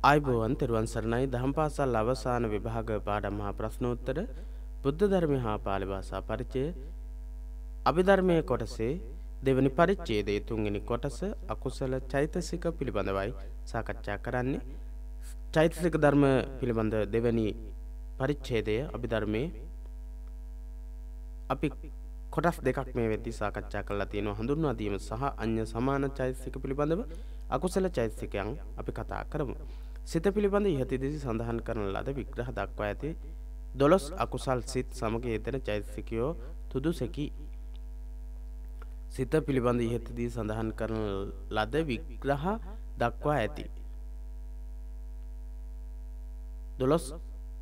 අයිබෝවන් තෙරුවන් සරණයි. දහම් පාසල් අවසාන විභාග පාඩම් හා ප්‍රශ්නෝත්තර බුද්ධ ධර්මය හා පාලි භාෂා පරිචය අභිධර්මය කොටසේ දෙවනි පරිච්ඡේදයේ තුන්වෙනි කොටස අකුසල චෛතසික පිළිබඳවයි සාකච්ඡා කරන්නේ. චෛතසික ධර්ම පිළිබඳ දෙවැනි පරිච්ඡේදය අභිධර්මයේ අපි කොටස් දෙකක් මේ වෙද්දී සාකච්ඡා කරලා තියෙනවා. හඳුන්වා දීම සහ අන්‍ය සමාන චෛතසික පිළිබඳව අකුසල චෛතසිකයන් අපි කතා කරමු. සිත පිළිබඳ ඉහතදී සඳහන් කරන ලද විග්‍රහ දක්වා ඇති දොළොස් අකුසල් සිත් සමග යෙදෙන චෛතසිකයෝ තුදුසකි. සිත පිළිබඳ ඉහතදී සඳහන් කරන ලද විග්‍රහ දක්වා ඇති. දොළොස්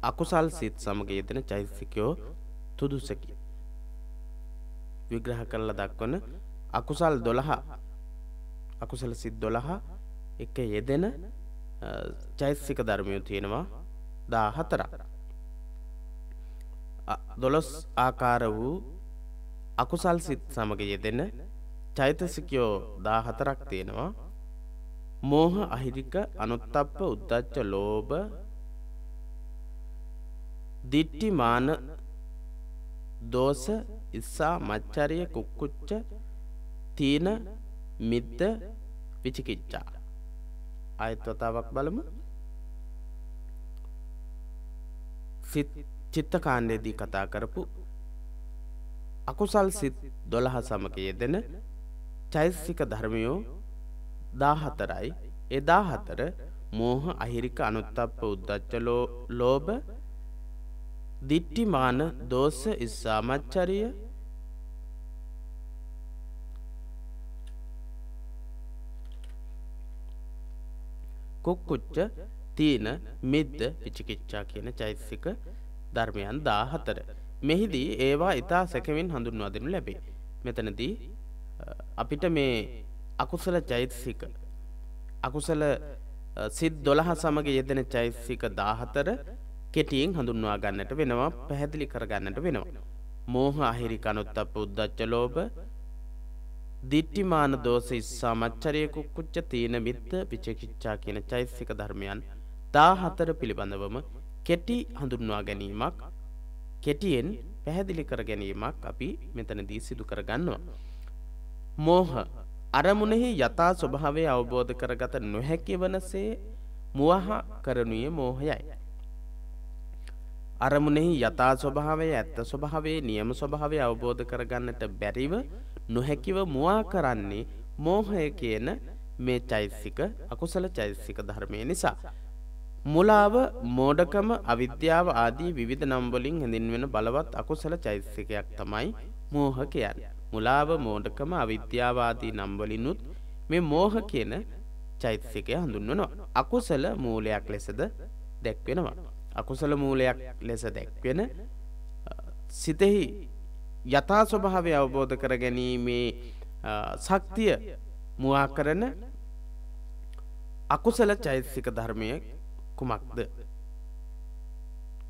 අකුසල් සිත් සමග යෙදෙන චෛතසිකයෝ තුදුසකි. විග්‍රහ කරලා දක්වන අකුසල් දොළහ අකුසල සිත් දොළහ එක යෙදෙන චෛතසික ධර්මය තියෙනවා දා හතරක්. දොළොස් ආකාර වූ අකුසල් සිත් සමග යෙදෙන චෛතසිකයෝ දා හතරක් තියෙනවා මෝහ අහිරික අනුත්තප්ප උද්දච්ච ලෝභ දිට්ටි මාන දෝස ඉස්සා මච්චරිය කුක්කුච්ච තීන මිද්ද විචිකිච්චා අයත් වතාවක් බලමු. චිත්ත කාණ්ඩයේදී කතා කරපු අකුසල් සිත් දොළහ සමග යෙදෙන චෛතසික ධර්මයෝ දාහතරයි. එදා හතර මෝහ අහිරික අනුත්තප්ප උද්දච්ච ලෝභ දිට්ටිමාන දෝස ඉස්සාමච්චරිය කුක්කුච්ච තීන මිද්ද විචිකිච්ඡා කියන චෛතසික ධර්මයන් දා හතර. මෙහිදී ඒවා ඉතා සැකවින් හඳුන්වා දෙනු ලැබේ. මෙතනදී අපිට මේ අකුසල චෛතසික අකුසල සිත් දොළහ සමග යෙදෙන චෛතසික දාහතර කෙටියෙන් හඳුන්වා ගන්නට වෙනවා පැහැදිලි කරගන්නට වෙනවා. මෝහ අහිරි කනුත්තප උද්දච්ච ලෝභ දිට්ටිමාන දෝස ඉස්සා මච්චරයකු කුච්ච තීන මිත්ත විචකිච්ඡා කියන චෛතසික ධර්මයන් දා හතර පිළිබඳවම කෙටි හඳුන්වා ගැනීමක් කෙටියෙන් පැහැදිලි කර ගැනීමක් අපි මෙතනදී සිදු කරගන්නවා. මෝහ අරමුණෙහි යථා ස්වභාවය අවබෝධ කරගත නොහැකි වනසේ මුවහ කරනුයේ මෝහයයි. අරමුණෙහි යථා ස්වභාවය ඇත්ත ස්වභාවේ නියම ස්වභාවය අවබෝධ කරගන්නට බැරිව නොහැකිව මුවා කරන්නේ මෝහය කියන මේ චෛතසික අකුසල චෛතසික ධර්මය නිසා. මුලාව මෝඩකම අවිද්‍යාව ආදී විවිධ නම්වලින් හැඳින්වෙන බලවත් අකුසල චෛතසිකයක් තමයි මෝහ කියන්න. මුලාව මෝඩකම අවිද්‍යාවාදී නම්වලිනුත් මේ මෝහ කියන චෛතසිකය හඳුන්වනවා. අකුසල මූලයක් ලෙසද දැක්වෙනවා. අකුසල මූලයක් ලෙස දැක්වෙන සිතෙහි යථා ස්වභාවය අවබෝධ කර ගැනීමේ ශක්තිය මුවා කරන අකුසල චෛතසික ධර්මය කුමක්ද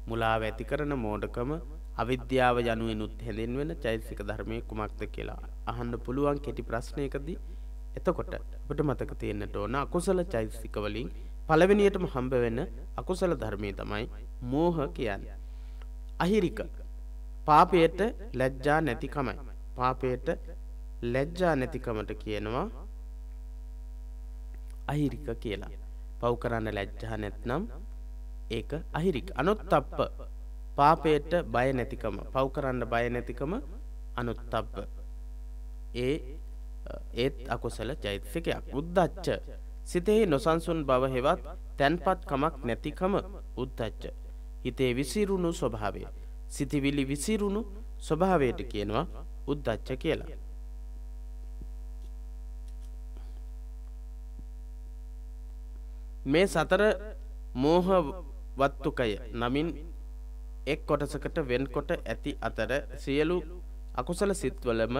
මුලාව ඇති කරන මෝඩකම අවිද්‍යාව යනුවෙනුත් හැඳෙන් වෙන චෛතසික ධර්මය කුමක්ද කියලා අහන්න පුළුවන් කෙටි ප්‍රශ්නයකදී එතකොට ඔබට මතක තියෙන්නට ඕන අකුසල චෛතසික වලින් පළවෙනියටම හම්බ වෙන අකුසල ධර්මය තමයි මෝහ කියන්නේ. අහිරික පාපයට ලැජ්ජා නැතිකමයි. පාපයට ලැජ්ජා නැතිකමට කියනවා අහිරික කියලා. පව් කරන්න ලැජ්ජා නැත්නම් ඒක අහිරික. අනුත්තප්ප පාපයට බය නැතිකම පව් කරන්න බය නැතිකම අනුත්තප්ප. ඒ ඒත් අකුසල චෛතසිකයක්. උද්දච්ච සිතෙහි නොසන්සුන් බව හෙවත් තැන්පත් කමක් නැතිකම උද්දච්ච. හිතේ විසිරුණු ස්වභාවය. සිතිවිලි විසිරුණු ස්වභාවයට කියනවා උද්දච්ච කියලා. මේ සතර මෝහවත්තුකය නමින් එක් කොටසකට වෙන්කොට ඇති අතර සියලු අකුසල සිත්වලම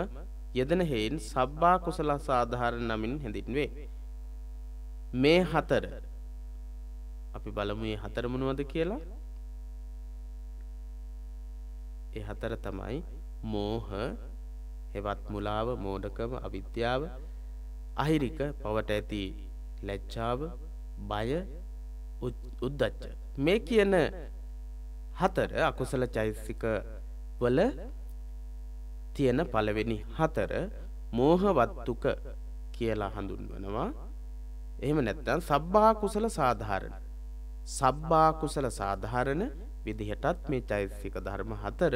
යෙදෙන හෙයින් සබ්බා කුසල සාධාරණ නමින් හැඳින්වේ. මේ හතර අපි බලමු මේ හතර මොනවද කියලා ඒ හතර තමයි මෝහ හෙවත් මුලාව මෝඩකම අවිද්‍යාව අහිරික පවට ඇති ලැජ්ජාව බය උද්දච්ච. මේ කියන හතර අකුසල චෛසික වල තියෙන පළවෙනි හතර මෝහවත්තුක කියලා හඳුන්වනවා. එහෙම නැත්තම් සබ්බා කුසල සාධාරණ. සබ්බා කුසල සාධාරණ විදිහටත් මේ චෛතසික ධර්ම හතර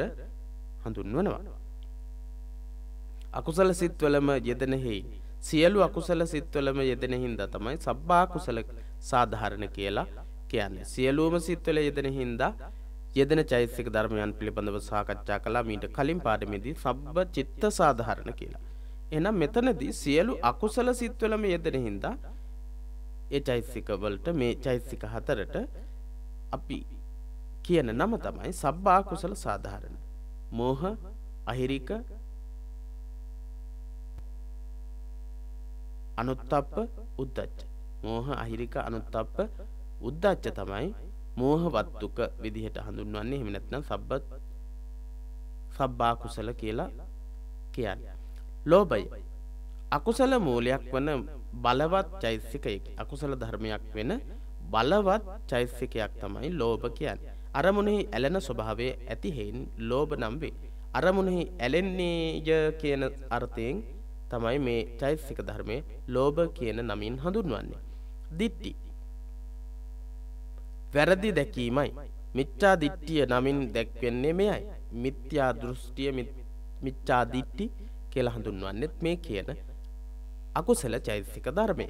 හඳුන්වනවා. අකුසල සිත්වලම යෙදෙනෙහි සියලු අකුසල සිත්වලම යෙදෙන හින්දා තමයි සබ්බා කුසල සාධාරණ කියලා කියන්නේ. සියලුම සිත්වල යෙදෙන හින්දා යෙදෙන චෛතසික ධර්මයන් පිළිබඳව සාකච්ඡා කළා මීට කලින් පාඩමේදී සබ්බ චිත්ත සාධාරණ කියලා. එහෙනම් මෙතනදී සියලු අකුසල සිත්වලම යෙදෙන හින්දා ඒ චෛතසික වලට මේ චෛතසික හතරට අපි කියන නම තමයි සබ්බා කුසල සාධාරණ. මෝහ අහිරික අනුත්තප්ප උද්දච්ච. මෝහ අහිරික අනුත්තප්ප උද්දච්ච තමයි මෝහවත්තුක විදිහට හඳුන්වන්නේ එහෙම නැත්නම් සබ්බත් සබ්බා කුසල කියලා කියන්නේ. ලෝභය අකුසල මූලයක් වන බලවත් චෛතසිකයකි. අකුසල ධර්මයක් වෙන බලවත් චෛතසිකයක් තමයි ලෝභ කියන්නේ. අරමුණෙහි ඇලෙන ස්වභාවය ඇති හේයින් ලෝභ නම් වේ. අරමුණෙහි ඇලෙන්නේය කියන අර්ථයෙන් තමයි මේ චෛතසික ධර්මයේ ලෝභ කියන නමින් හඳුන්වන්නේ. දිට්ටි වැරදි දැකීමයි. මිච්ඡා දිට්ඨිය නමින් දැක්වෙන්නේ මෙයයි. මිත්‍යා දෘෂ්ටිය මිච්ඡා දිට්ඨි කියලා හඳුන්වන්නේත් මේ කියන අකුසල චෛතසික ධර්මය.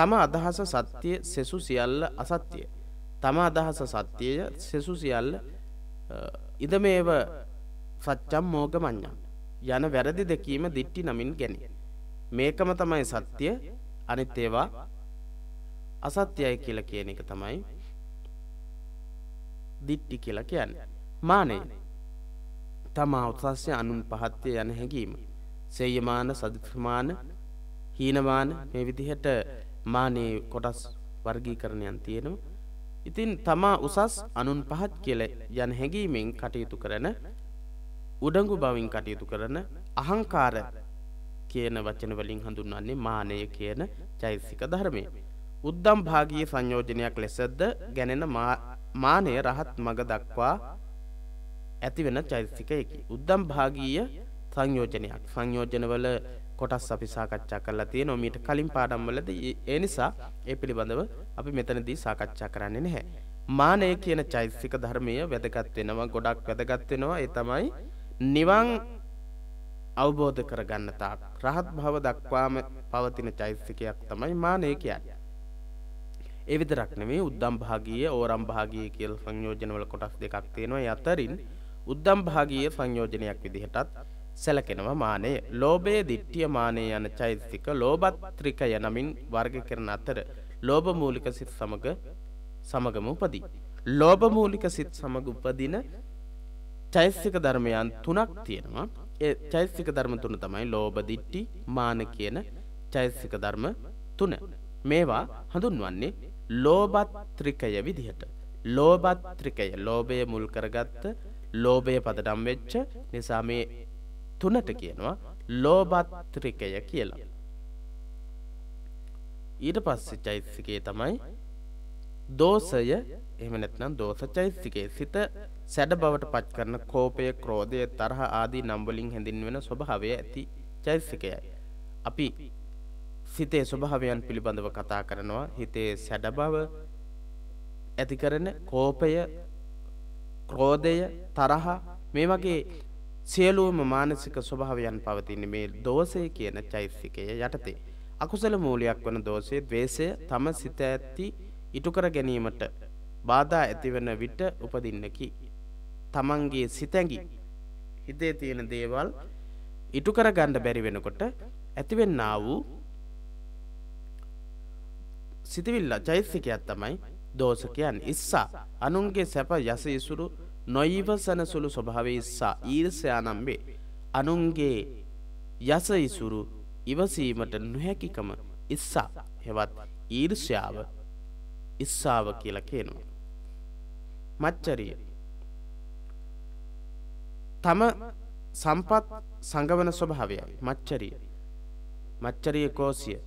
තම අදහස සත්‍යය සෙසු සියල්ල අසත්‍යය. තම අදහස සත්‍යය සෙසු සියල්ල ඉදමේව සච්චම් මෝග මං්ඥා. යන වැරදි දෙකීම දිට්ටි නමින් ගැන. මේකම තමයි සත්‍යය අනිත් ඒවා අසත්‍යයි කියල කියන එක තමයි දිට්ටි කියලා කියන්න. මානය තමා උත්සස්ය අනුන් පහත්වය යන හැඟීම. සේයමාන සදමාන හීනමාන මේ විදිහට මානයේ කොටස් වර්ගී කරණයන් තියෙනවා. ඉතින් තමා උසස් අනුන් පහත් කියල යන හැඟීමෙන් කටයුතු කරන උඩඟු බවින් කටයුතු කරන අහංකාර කියන වචන වලින් හඳුන්වන්නේ මානය කියන චෛසික ධර්මය. උද්දම් භාගී සංයෝජනයක් ලෙසද ගැනෙන මානය රහත් මග දක්වා ඇතිවෙන චෛතසිකයකි. උද්දම් භාගීය සංයෝජනයක් සංයෝජනවල කොටස් අපි සාකච්ඡා කරලා තියෙන මීට කලින් පාඩම්වලද ඒ නිසා ඒ පිළිබඳව අපි මෙතනදී සාකච්ඡා කරන්නේ නැහැ. මානය කියන චෛතසික ධර්මය වැදගත් වෙනවා ගොඩක් වැදගත් වෙනවා ඒ තමයි නිවන් අවබෝධ කරගන්න තාක් රහත් භව දක්වාම පවතින චෛතසිකයක් තමයි මානය කියන්නේ. ඒ විතරක් නෙමේ උද්දම් භාගීය ඕරම් භාගීය කියල සංයෝජනවල කොටස් දෙකක් තියෙනවා අතරින් උද්දම් භාගීය සංයෝජනයක් විදිහටත් සැලකෙනවා මානය ලෝබය දිට්ටිය මානය යන චෛතසික ලෝබත්ත්‍රිකය නමින් වර්ග කරන අතර ලෝබමූලික සිත් සමඟ සමගම උපදී. ලෝබමූලික සිත් සමඟ උපදින චෛස්සික ධර්මයන් තුනක් තියෙනවා ඒ චෛස්සික ධර්ම තුන තමයි ලෝබදිට්ටි මාන කියන චෛස්සික ධර්ම තුන. මේවා හඳුන්වන්නේ ලෝබත්ත්‍රිකය විදිහට. ලෝබත්ත්‍රිකය ලෝබය මුල් කරගත්ත ලෝබය පදඩම් වෙච්ච නිසා මේ තුනට කියනවා ලෝබත්ත්‍රිකය කියලා. ඊට පස්සෙ චෛත්සිකේ තමයි දෝසය එහම නැත්නම් දෝස චෛත්සිකේ සිත සැඩ බවට පත් කරන කෝපය ක්‍රෝධය තරහ ආදී නම්වලින් හැඳින්වෙන ස්වභාවය ඇති චෛත්සිකයයි. අපි සිතේ ස්වභාවයන් පිළිබඳව කතා කරනවා හිතේ සැඩ බව ඇති කරන කෝපය ක්‍රෝධය තරහ මේ වගේ සියලුවම මානසික ස්වභාවයන් පවතින මේ දෝසය කියන චෛත්සිකය යටතේ. අකුසල මූලයක් වන දෝසේ දවේශය තම සිත ඇත්ති ඉටුකර ගැනීමට බාධා ඇතිවන විට උපදින්නකි. තමන්ගේ සිතැඟි හිතේ තියෙන දේවල් ඉටුකර ගණ්ඩ බැරි වෙනකොට ඇතිවෙන්න වූ සිතිවිල්ල චෛත්සිකයක් තමයි දෝසකයන් ඉස්සා අනුන්ගේ සැප යස ඉසුරු නොයිවසන සුළු ස්වභාව ඉස්සා ඊර්ෂයානම්බේ. අනුන්ගේ යස ඉසුරු ඉවසීමට නොහැකිකම ඉස්සා හෙවත් ඊර්ෂ්‍යාව ඉස්සාව කියල කියනවා. මච්චරිය. තම සම්පත් සඟවන ස්වභාවයයි. මච්චරිය. මච්චරිය කෝසිය.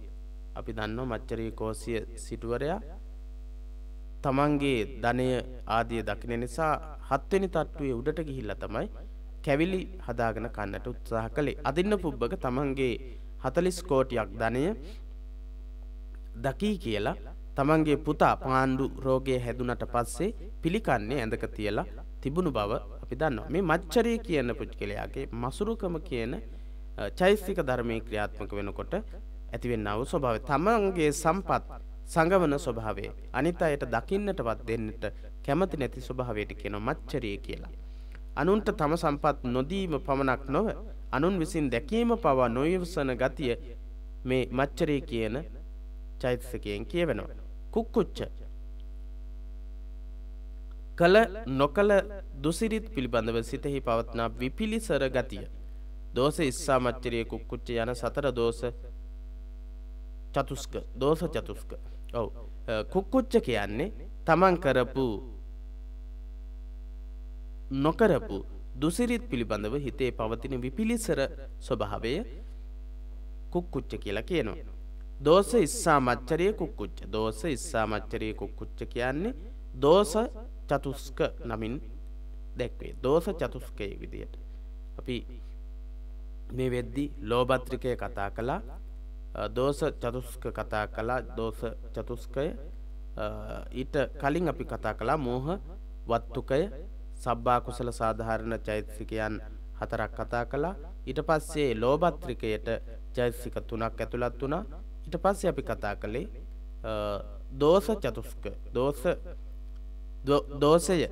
අපි දන්නවා මච්චරී කෝසිය සිටුවරයා තමන්ගේ ධනය ආදිය දකින නිසා හත්වෙනි තට්ටුවේ උඩට ගිහිල්ලා තමයි කැවිලි හදාගෙන කන්නට උත්සාහ කළේ. අදින්න පුබ්බක තමන්ගේ හතලිස් කෝටියක් ධනය දකී කියලා තමන්ගේ පුතා පාණ්ඩු රෝගය හැදුනට පස්සේ පිළිකන්නේ ඇඳක තියලා තිබුණු බව අපි දන්නවා. මේ මච්චරී කියන පුද්ගලයාගේ මසුරුකම කියන චෛස්තික ධර්මය ක්‍රියාත්මක වෙනකොට ඇතිවෙන්නව ස්වභාව තමන්ගේ සම්පත් සඟවන ස්වභාවේ අනිත අයට දකින්නටවත් දෙන්නට කැමති නැති ස්වභාවයට කියන මච්චරිය කියලා. අනුන්ට තම සම්පත් නොදීම පමණක් නොව අනුන් විසින් දැකීම පවා නොයවසන ගතිය මේ මච්චරී කියන චෛතසකයෙන් කියවෙනවා. කුක්කුච්ච කළ නොකළ දුසිරිත් පිළිබඳව සිතෙහි පවත්නා විපිලිසර ගතිය. දෝස ඉස්සා මච්චරිය කුක්කුච්ච යන සතර දෝස චතුස්ක දෝස චතුස්ක ඔව් කුක්කුච්ච කියන්නේ තමන් කරපු නොකරපු දුසිරිත් පිළිබඳව හිතේ පවතින විපිලිසර ස්වභාවය කුක්කුච්ච කියලා කියනවා. දෝස ඉස්සා මච්චරය කුක්කුච්ච දෝස ඉස්සා මච්චරය කුක්කුච්ච කියන්නේ දෝස චතුස්ක නමින් දැක්වේ දෝස චතුස්කය විදියට. අපි මේ වෙද්දි ලෝබත්‍රිකය කතා කලා දෝස චතුස්ක කතා කලා දෝස චතුස්කය. ඊට කලින් අපි කතා කලා මෝහ වත්තුකය. සබ්බා කුසල සාධාරණ චෛතසිකයන් හතරක් කතා කලා ඊට පස්සේ ලෝබත්‍රිකයට චෛතසික තුනක් ඇතුළත් වුණා. ඊට පස්සේ අපි කතා කළේ දෝස චතුස්ක. දෝස දෝසය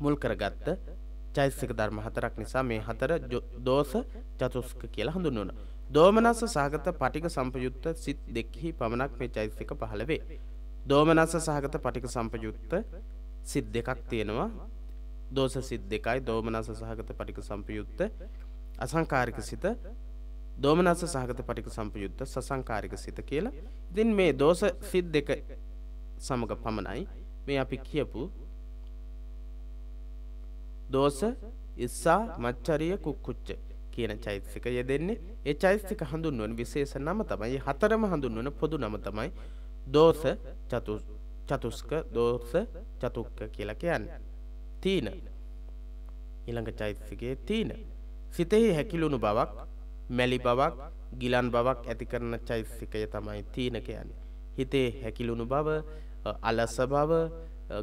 මුල් කරගත්ත චෛතසික ධර්ම හතරක් නිසා මේ හතර දෝස චතුස්ක කියලා හඳුන්වන. දෝමනස්ස සහගත පටික සම්පයුත්ත සිත් දෙක්හි පමණක් මේ චෛතසික පහළ වේ. දෝමනස්ස සහගත පටික සම්පයුත්ත සිත් දෙකක් තියෙනවා. දෝස සිත් දෙකයි දෝමනස්ස සහගත පටික සම්පයුත්ත අසංකාරික සිත දෝමනස්ස සහගත පටික සම්පයුත්ත සසංකාරික සිත කියලා. ඉතින් මේ දෝස සිත් දෙක සමග පමණයි මේ අපි කියපු දෝස ඉස්සා මච්චරිය කුක්කුච්ච කියන චෛතසික යෙදෙන්නේ ඒ චෛතසික හඳුන්වන විශේෂ නම තමයි හතරම හඳුන්වන පොදු නම තමයි දෝස චතුස්ක දෝස චතුක්ක කියලා කියන්නේ. තීන ඊළඟ චෛතසිකයේ තීන සිතෙහි හැකිලුණු බවක් මැලි බවක් ගිලන් බවක් ඇති කරන චෛතසිකය තමයි තීන කියන්නේ. හිතේ හැකිලුණු බව අලස බව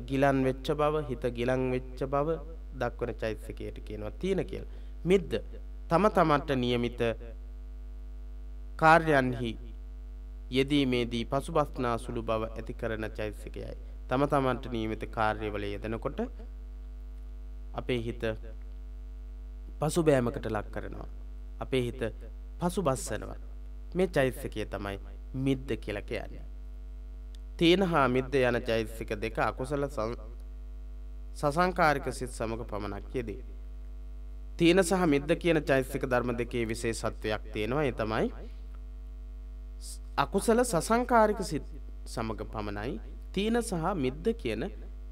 ගිලන් වෙච්ච බව හිත ගිලන් වෙච්ච බව දක්වන චෛතසිකයට කියනවා තියෙන කියල. මිද්ද තම තමන්ට නියමිත කාර්යන්හි යෙදීමේදී පසුබස්නා සුළු බව ඇති කරන චෛතසිකයයි. තම තමන්ට නියමිත කාර්යවල යෙදෙනකොට අපේ හිත පසුබෑමකට ලක් කරනවා. අපේ හිත පසු බස්සනවා. මේ චෛතසිකය තමයි මිද්ද කියල කියන්නේ. තීන හා මිද්ද යන චෛතසික දෙක අකුසල සසංකාරික සිත් සමඟ පමණක් යෙදේ. තීන සහ මිද්ද කියන චෛතසික ධර්ම දෙකේ විසේ සත්වයක් තියෙනවා ඒ තමයි අකුසල සසංකාරික සිත් සමඟ පමණයි තීන සහ මිද්ද කියන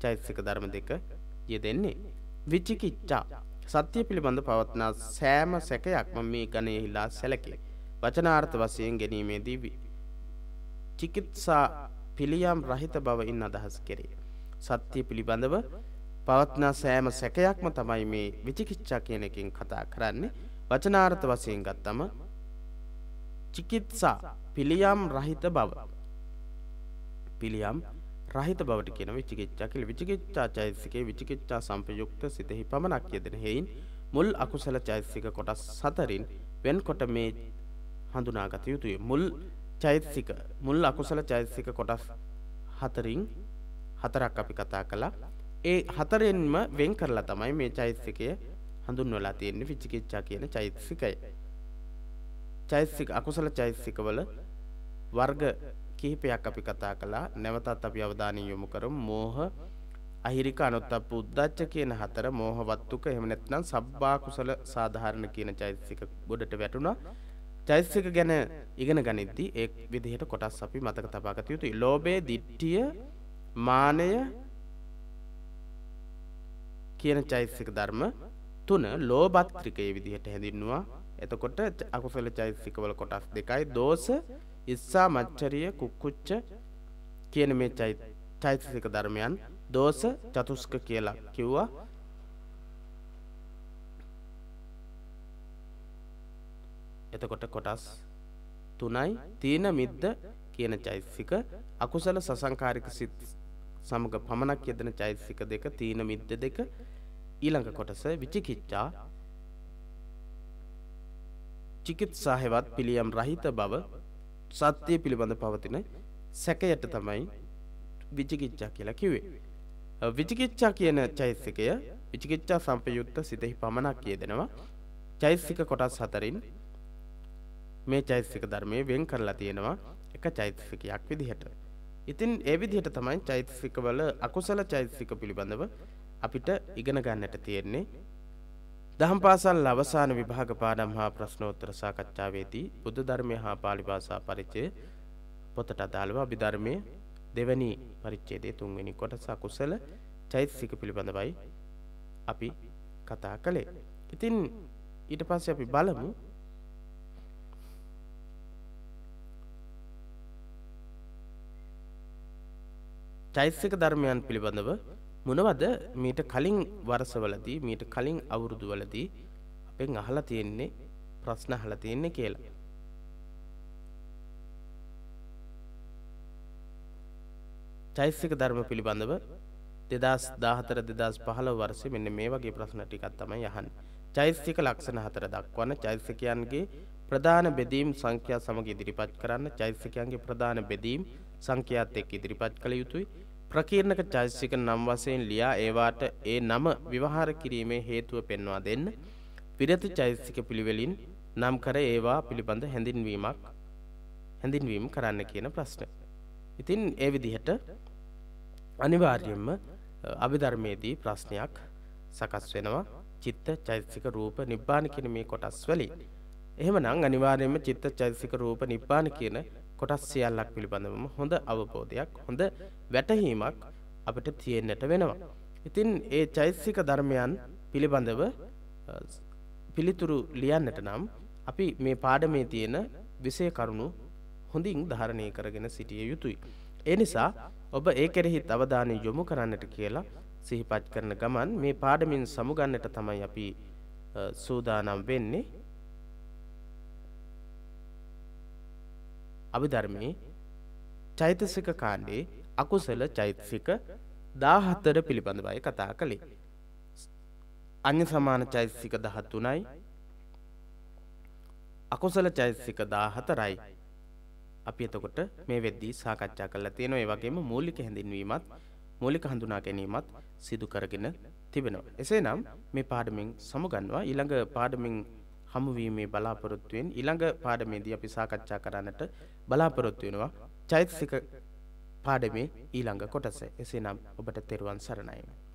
චෛතසික ධර්ම දෙක යෙදෙන්නේ. විචිකිච්චා සත්‍යය පිළිබඳ පවත්නා සෑම සැකයක්ම මේ ගණයහිලා සැලකේ. වචනාර්ථ වසයෙන් ගැනීමේදී චිකිත්සා පිළියම් රහිත බවඉන්න අදහස් කෙරේ. සත්‍යය පිළිබඳව පවත්නා සෑම සැකයක්ම තමයි මේ විචිකිච්ඡා කියන එකින් කතා කරන්නේ. වචනාර්ථ වශයෙන් ගත්තම චිකිත්සා පිළියම් රහිත බව. පිළියම් රහිත බවට කියන විචිකිච්ඡා කියලා. විචිකිච්ඡා චෛතසිකේ විචිකිච්ඡා සම්පයුක්ත සිතෙහි පමණක් යෙදෙන හේයින් මුල් අකුසල චෛතසික කොටස් හතරින් වෙන්කොට මේ හඳුනාගත යුතුය. මුල් චෛතසික මුල් අකුසල චෛතසික කොටස් හතරින් හතරක් අපි කතා කළා. ඒ හතරෙන්ම වෙන් කරලා තමයි මේ චෛතසිකය හඳුන්වලා තියෙන්නේ විචිකිච්ඡා කියන චෛතසිකය. චෛතසික අකුසල චෛතසිකවල වර්ග කිහිපයක් අපි කතා කළා. නැවතත් අපි අවධානය යොමු කරමු. මෝහ අහිරික අනුත්තප්ප උද්දච්ච කියන හතර මෝහවත්තුක එහෙම නැත්නම් සබ්බා කුසල සාධාරණ කියන චෛතසික ගොඩට වැටුණා. චෛතසික ගැන ඉගෙන ගනිද්දී ඒ විදිහට කොටස් අපි මතක තබා ගත යුතුයි. ලෝභය, ditthිය, මානය, කියන චෛතසික ධර්ම තුන ලෝබත්‍රිකය විදිහට හැඳින්නවා. එතකොට අකුසල චෛතසිකවල කොටස් දෙකයි. දෝස ඉස්සා මච්චරිය කුක්කුච්ච කියන මේ චෛතසික ධර්මයන් දෝස චතුස්ක කියලා කිව්වා. එතකොට කොටස් තුනයි තීන මිද්ද කියන චෛතසික. අකුසල සසංකාරික සිත් සමග පමණක් යෙදෙන චෛතසික දෙක තීන මිද්ද දෙක ඊළඟ කොටස විචිකිච්ඡා චිකිත්සාහෙවත් පිළියම් රහිත බව සත්‍යය පිළිබඳ පවතින සැකයට තමයි විචිකිච්ඡා කියලා කිව්වේ. විචිකිච්ඡා කියන චෛතසිකය විචිකිච්ඡා සම්පයුක්ත සිතෙහි පමණක් යෙදෙනවා. චෛතසික කොටස් හතරින් මේ චෛතසික ධර්මයේ වෙන් කරලා තියෙනවා එක චෛතසිකයක් විදිහට. ඉතින් ඒ විදිහට තමයි චෛතසිකවල අකුසල චෛතසික පිළිබඳව අපිට ඉගෙන ගන්නට තියෙන්නේ. දහම් පාසල් අවසාන විභාග පාඩම් හා ප්‍රශ්නෝත්තර සාකච්ඡාවේදී බුද්ධ ධර්මය හා පාලි භාෂා පරිචය පොතට අදාළව අභිධර්මයේ දෙවැනි පරිච්ඡේදයේ තුන්වෙනි කොටස අකුසල චෛතසික පිළිබඳවයි අපි කතා කළේ. ඉතින් ඊට පස්සේ අපි බලමු චෛතසික ධර්මයන් පිළිබඳව මොනවද මීට කලින් වරසවලදී මීට කලින් අවුරුදුවලදී අපෙන් අහලා තියෙන්නේ ප්‍රශ්න අහලා තියෙන්නේ කියලා. චෛතසික ධර්ම පිළිබඳව දෙදස් දාහතර දෙදස් පහළ වර්ෂ මෙන්න මේ වගේ ප්‍රශ්න ටිකත් තමයි යහන්. චෛතසික ලක්ෂණ හතර දක්වන චෛතසිකයන්ගේ ප්‍රධාන බෙදීම් සංඛ්‍යා සමග ඉදිරිපත් කරන්න චෛතසිකයන්ගේ ප්‍රධාන බෙදීම් සංඛ්‍යාත් එක්ක ඉදිරිපත් කළ යුතුයි. ප්‍රකීර්ණක චෛතසික නම් වශයෙන් ලියා ඒවාට ඒ නම විවහාර කිරීමේ හේතුව පෙන්වා දෙන්න. විරති චෛතසික පිළිවෙලින් නම් කර ඒවා පිළිබඳ හැඳින්වීමක් හැඳින්වීම කරන්න කියන ප්‍රශ්න. ඉතින් ඒ විදිහට අනිවාර්යෙන්ම අභිධර්මයේදී ප්‍රශ්නයක් සකස් වෙනවා චිත්ත චෛතසික රූප නිබ්බාන කියන මේ කොටස් වලින්. එහෙමනම් අනිවාර්යයෙන්ම චිත්ත චෛතසික රූප නිබ්බාන කියන කොටස් සියල්ලක් පිළිබඳවම හොඳ අවබෝධයක් හොඳ වැටහීමක් අපිට තියෙන්නට වෙනවා. ඉතින් ඒ චෛතසික ධර්මයන් පිළිබඳව පිළිතුරු ලියන්නට නම් අපි මේ පාඩමේ තියෙන විෂය කරුණු හොඳින් ධාරණය කරගෙන සිටිය යුතුයි. ඒ නිසා ඔබ ඒ කෙරෙහිත් අවධානය යොමු කරන්නට කියලා සිහිපත් කරන ගමන් මේ පාඩමින් සමුගන්නට තමයි අපි සූදානම් වෙන්නේ. අභිධර්මයේ චෛතසික කාණ්ඩේ අකුසල චෛතසික 14 පිළිබඳවයි කතා කළේ. අන්‍ය සමාන චෛතසික 13යි අකුසල චෛතසික 14යි. අපි එතකොට මේ වෙද්දී සාකච්ඡා කරලා තියෙනවා. ඒ වගේම මූලික හැඳින්වීමත් මූලික හඳුනා ගැනීමත් සිදු කරගෙන තිබෙනවා. එසේනම් මේ පාඩමින් සමුගන්නවා ඊළඟ පාඩමින් හමුවීමේ බලාපොරොත්තුවෙන් ඊළඟ පාඩමේදී අපි සාකච්ඡා කරන්නට බලාපොරොත්තු වෙනවා චෛතසික පාඩමේ ඊළඟ කොටස. එසේනම් ඔබට තෙරුවන් සරණයි.